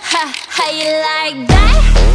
Ha, how you like that?